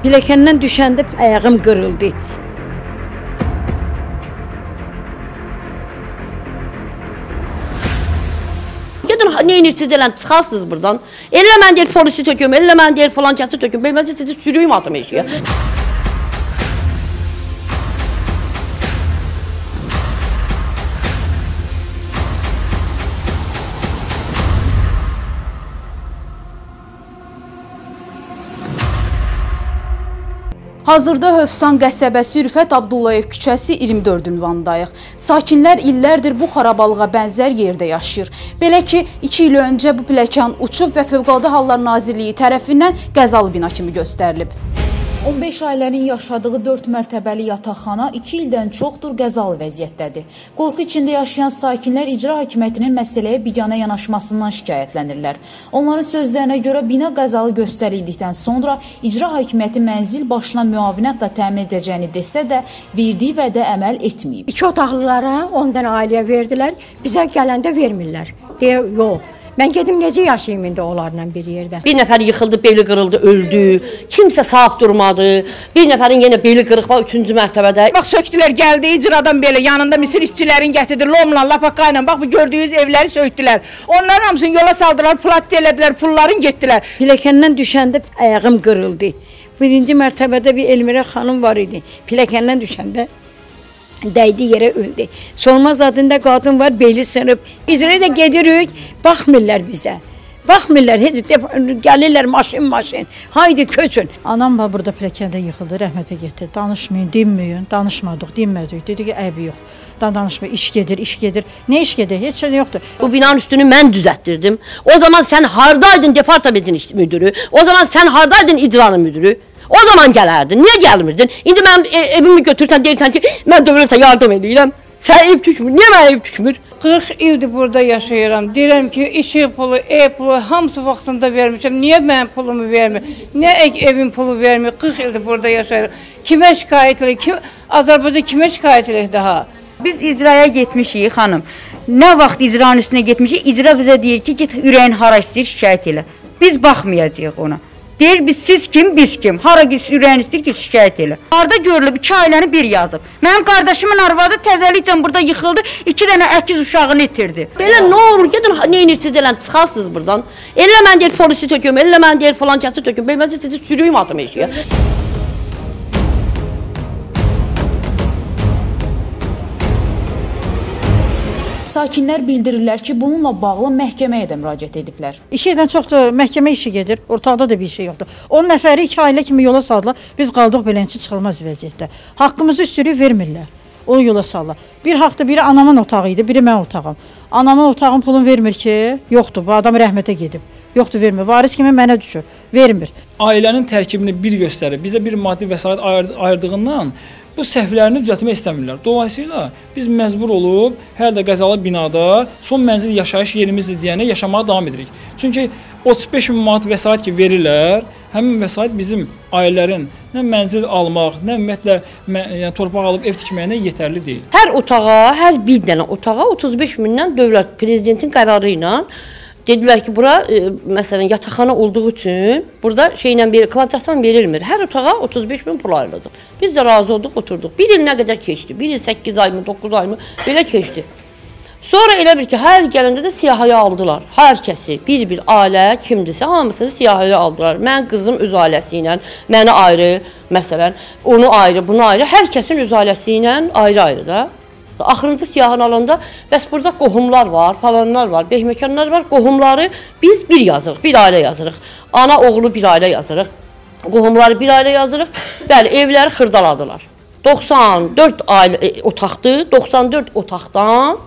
Pilləkəndən düşəndə ayağım qırıldı. Gedin nə edirsiniz elən çıxarsınız burdan. Elə mən deyir polisi töküm, elə mən deyir falan kəsi töküm. Bilməsə sizi sürüyüm atım eşiyə. Hazırda Hövsan qəsəbəsi Rüfət Abdullayev küçəsi 24 ünvanındayıq. Sakinlər illərdir bu xarabalığa bənzər yerdə yaşayır. Belə ki, 2 il öncə bu pləkan uçub və Fövqəladə Hallar Nazirliyi tərəfindən qəzalı bina kimi göstərilib. 15 ailənin yaşadığı 4 mərtəbəli yataqxana 2 ildən çoxdur qəzalı vəziyyətdədir. Qorxu içində yaşayan sakinlər icra hakimiyyətinin məsələyə biganə yanaşmasından şikayətlənirlər. Onların sözlərinə görə bina qəzalı göstərildikdən sonra icra hakimiyyəti mənzil başına müavinətlə təmin edəcəyini desə də, verdiyi vədə əməl etməyib. İki otaqlılara 10 dənə ailəyə verdilər, bizə gələndə vermirlər. Deyə yox. Mən gedim necə yaşayım indi onlarla bir yerdə? Bir nəfər yıxıldı, beli qırıldı, öldü. Kimsə sağ durmadı. Bir nəfərin yenə beli qırıq var 3-cü mərtəbədə. Bax söktülər, gəldi icradan belə yanında misir işçilərin gətirdi, lomla, lapaka ilə. Bax bu gördüyünüz evləri söktülər. Onların hamısını yola saldılar, plat elədilər, pulların getdilər. Pilləkəndən düşəndə ayağım qırıldı. Birinci mərtəbədə bir Elmirə xanım var idi. Pilləkəndən düşəndə dəydi yerə öldü. Solmaz adında qadın var, beli sınıb. İcraya da gedirik, baxmırlar bizə. Baxmırlar, heç gəlirlər maşın maşın. Haydi köçün. Anam var burada pilləkəndə yıxıldı, rəhmətə getdi. Danışmayın, dinməyin. Danışmadıq, dinmədik. Dedi ki, əbi yox. Dan danışma, iş gedir, iş gedir. Nə iş gedir? Heç şey yoxdur. Bu binanın üstünü mən düzəltdirdim. O zaman sən hardaydın departamentin müdürü? O zaman sən hardaydın icranın müdürü? O zaman gələrdin. Niyə gəlmirdin? İndi mən e, evimi götürsən deyirsən ki, mən dövlətə yardım edirəm. Sən ev tikmir. Niyə mən ev tikmir? 40 ildir burada yaşayıram. Deyirəm ki, işıq pulu, ev pulu hamısı vaxtında vermişəm. Niyə mənim pulumu vermir? Niyə ev- evin pulu vermir? 40 ildir burada yaşayıram. Kimə şikayət edir? Kim Azərbaycan kimə şikayət edir daha? Biz icraya getmişik xanım. Nə vaxt icranın üstünə getmişik, icra bizə deyir ki, get ürəyin hara istəyir şikayət elə. Biz baxmayacağıq ona. Deyir biz siz kim, biz kim? Hara git ürəyin istəyir ki, şikayət elə. Harda görülüb iki ailəni bir yazıb. Mənim qardaşımın arvadı təzəliklə burada yıxıldı, iki dənə əkiz uşağını itirdi. Belə nə olur? Gedin nə edirsiniz elən çıxarsınız burdan. Elə mən deyir polisi töküm, elə mən deyir falan kəsi töküm. Bilməsə sizi sürüyüm atım eşiyə. Sakinlər bildirirlər ki, bununla bağlı məhkəməyə də müraciət ediblər. İki ildən çoxdur məhkəmə işi gedir. Ortaqda da bir şey yoxdur. 10 nəfəri 2 ailə kimi yola saldılar. Biz qaldıq beləncə çıxılmaz vəziyyətdə. Haqqımızı üstürüb vermirlər. Onu yola salırlar. Bir haqda biri anamın otağı idi, biri mənim otağım. Anamın otağın pulunu vermir ki, yoxdur. Bu adam rəhmətə gedib. Yoxdur vermir. Varis kimi mənə düşür. Vermir. ailənin tərkibini bir göstərib, bizə bir maddi vəsait ayır- ayırdığından bu səhvlərini düzəltmək istəmirlər. Dolayısıyla biz məcbur olub hər də qəzalı binada son mənzil yaşayış yerimizdir deyənə yaşamağa davam edirik. Çünki 35 min manat vəsait ki verirlər, həmin vəsait bizim ailələrin nə mənzil almaq, nə ümumiyyətlə yəni torpaq alıb ev tikməyinə yetərli deyil. Hər otağa, hər bir dənə otağa 35 mindən dövlət prezidentin qərarı ilə dedilər ki, bura e, məsələn yataqxana olduğu üçün burada şeylə bir kvadratdan verilmir. Hər otağa 35 min pul ayrılacaq. Biz də razı olduq, oturduq. 1 il nə qədər keçdi? 1 il 8 aymı, 9 aymı belə keçdi. Sonra elə bir ki, hər gələndə də siyahıya aldılar. Hər kəsi, bir-bir ailə kimdirsə, hamısını siyahıya aldılar. Mən qızım öz ailəsi ilə, məni ayrı, məsələn, onu ayrı, bunu ayrı, hər kəsin öz ailəsi ilə ayrı-ayrı da. Axırıncı siyahını alanda bəs burada qohumlar var, falanlar var, behməkanlar var. Qohumları biz bir yazırıq, bir ailə yazırıq. Ana, oğlu bir ailə yazırıq. Qohumları bir ailə yazırıq. Bəli, evləri xırdaladılar. 94 ailə e, otaqdır. 94 otaqdan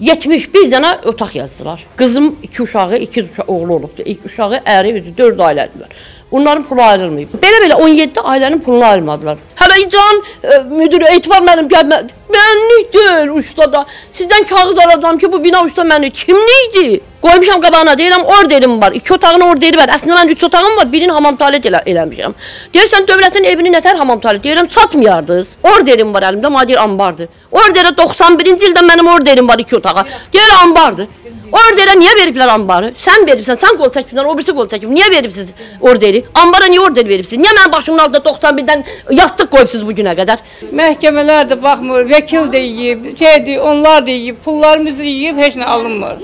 71 dənə otaq yazdılar. Qızım 2 uşağı, 2 uşağı oğlu olubdu. İlk uşağı əri özü 4 ailədilər. Onların pulu ayrılmayıb. Belə-belə 17 ailənin pulunu ayırmadılar. Hələ icran e, müdürü etibar mənim gəlmə. Mənlik deyil ustada. Sizdən kağız alacağam ki, bu bina usta mənlik. Kimlikdir? Qoymuşam qabağına, deyirəm orderim var. İki otağın orderi var. Əslində mən üç otağım var, birini hamam tualet elə, eləmişəm. Deyirsən dövlətin evini nətər hamam tualet? Deyirəm satmayardınız. Orderim var əlimdə, amma deyir ambardır. Orderə 91-ci ildə mənim orderim var iki otağa. Deyir ambardır. Orderə niyə veriblər ambarı? Sən veribsən, sən qol çəkibsən, o birisi qol çəkib. Niyə veribsiz orderi? Ambara niyə order veribsiz? Niyə mənim başımın altında 91-dən yastıq qoyubsuz bu günə qədər? Məhkəmələr də baxmır, vəkil də yeyib, şeydir, onlar da yeyib, pullarımızı yeyib, heç nə alınmır.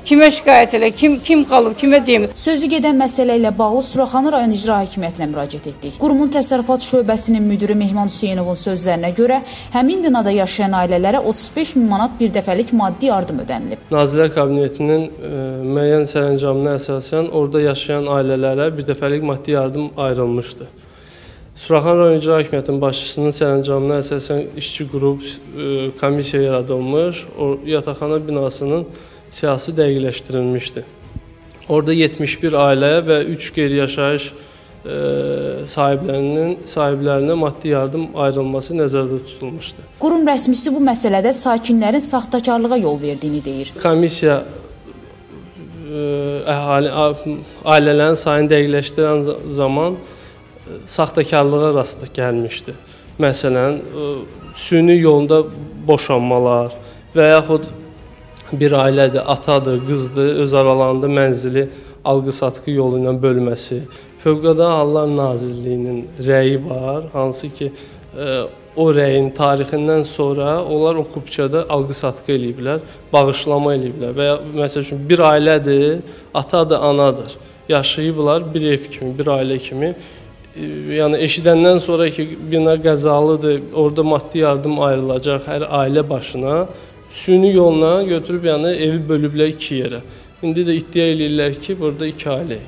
Kimə şikayət elə, kim kim qalıb, kimə demir? Sözü gedən məsələ ilə bağlı Suraxanı rayon icra hakimiyyətinə müraciət etdik. Qurumun təsərrüfat şöbəsinin müdiri Mehman Hüseynovun sözlərinə görə həmin binada yaşayan ailələrə 35 min manat birdəfəlik maddi yardım ödənilib. Nazirlər Kabinetinin ə, müəyyən sərəncamına əsasən orada yaşayan ailələrə birdəfəlik maddi yardım ayrılmışdı. Suraxan rayon icra hakimiyyətinin başçısının sərəncamına əsasən işçi qrup ə, komissiya yaradılmış. O yataqxana binasının siyasi dəqiqləşdirilmişdi. Orada 71 ailə və 3 qeyri-yaşayış e, sahiblərinin sahiblərinə maddi yardım ayrılması nəzərdə tutulmuşdu. Qurum rəsmisi bu məsələdə sakinlərin saxtakarlığa yol verdiyini deyir. Komissiya e, əhali ailələrin sayını dəqiqləşdirən zaman e, saxtakarlığa rast gəlmişdi. Məsələn, süni yolda boşanmalar və yaxud bir ailədir, atadır, qızdır, öz aralarında mənzili alqı-satqı yolu ilə bölməsi. Fövqəladə Hallar Nazirliyinin rəyi var, hansı ki ə, o rəyin tarixindən sonra onlar o kupçada alqı-satqı eləyiblər, bağışlama eləyiblər və ya məsəl üçün bir ailədir, atadır, anadır. Yaşayıblar bir ev kimi, bir ailə kimi yəni eşidəndən sonra ki, bina qəzalıdır, orada maddi yardım ayrılacaq hər ailə başına süni yolla götürüb yəni evi bölüblər iki yerə. İndi də iddia eləyirlər ki, burada iki ailə,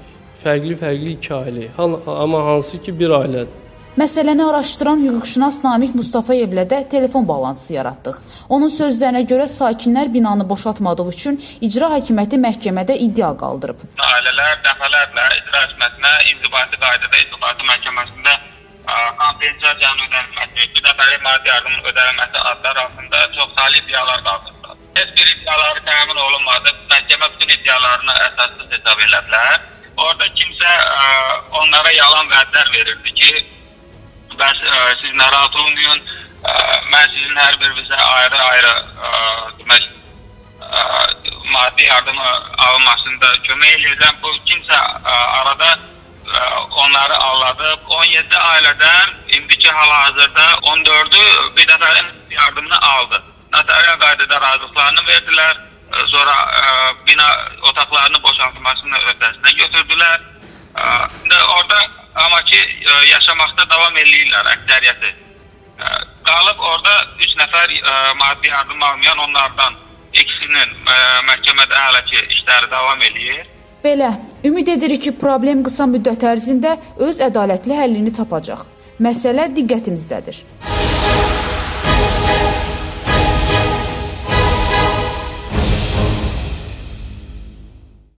fərqli-fərqli iki ailə, amma hansı ki bir ailədir. Məsələni araşdıran hüquqşünas Namiq Mustafayevlə də telefon bağlantısı yaratdıq. Onun sözlərinə görə sakinlər binanı boşaltmadığı üçün icra hakimiyyəti məhkəmədə iddia qaldırıb. Ailələr dəfələrlə icra hakimiyyətinə inzibati qaydada inzibati məhkəməsində kompensasiyanın ödənilməsi, bir dəfəlik maddi yardımın ödənilməsi adlar altında çox saylı iddialar qaldırdılar. Heç bir iddiaları təmin olunmadı. Məhkəmə bütün iddialarını əsassız hesab elədilər. Orada kimsə ə, onlara yalan vədlər verirdi ki, bəs ə, siz narahat olmayın, ə, mən sizin hər birinizə ayrı-ayrı demək ə, maddi yardım alınmasında kömək eləyəcəm. Bu kimsə ə, arada onları ağladıb. 17 ailədən indiki hal-hazırda 14-ü bir dəfərin yardımını aldı. Notarial qaydada razılıqlarını verdilər. Sonra ə, bina otaqlarını boşaltmasını öhdəsinə götürdülər. Ə, orada amma ki ə, yaşamaqda davam eləyirlər əksəriyyəti. Ə, qalıb orada 3 nəfər ə, maddi yardım almayan onlardan ikisinin ə, məhkəmədə hələ ki işləri davam eləyir. Belə, ümid edirik ki, problem qısa müddət ərzində öz ədalətli həllini tapacaq. Məsələ diqqətimizdədir.